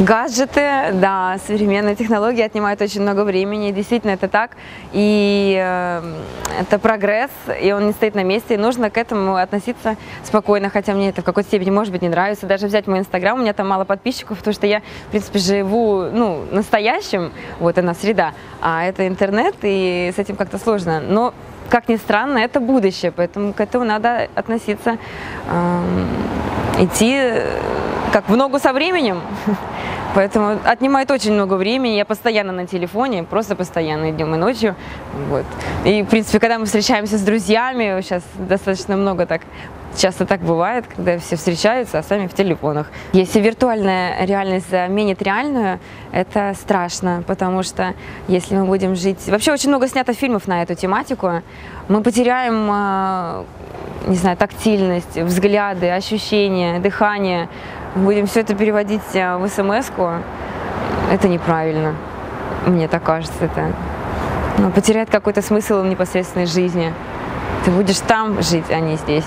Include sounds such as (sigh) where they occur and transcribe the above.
Гаджеты, да, современные технологии отнимают очень много времени, действительно это так, и э, это прогресс, и он не стоит на месте, и нужно к этому относиться спокойно, хотя мне это в какой-то степени, может быть, не нравится, даже взять мой инстаграм, у меня там мало подписчиков, потому что я, в принципе, живу, ну, настоящим, вот она среда, а это интернет, и с этим как-то сложно, но как ни странно, это будущее, поэтому к этому надо относиться, э, идти как в ногу со временем. (laughs) Поэтому отнимает очень много времени. Я постоянно на телефоне, просто постоянно и днем, и ночью. Вот. И, в принципе, когда мы встречаемся с друзьями, сейчас достаточно много так, часто так бывает, когда все встречаются, а сами в телефонах. Если виртуальная реальность заменит реальную, это страшно, потому что если мы будем жить... Вообще очень много снято фильмов на эту тематику. Мы потеряем э, не знаю, тактильность, взгляды, ощущения, дыхание, будем все это переводить э, в смс это неправильно. Мне так кажется. Это ну, потеряет какой-то смысл в непосредственной жизни. Ты будешь там жить, а не здесь.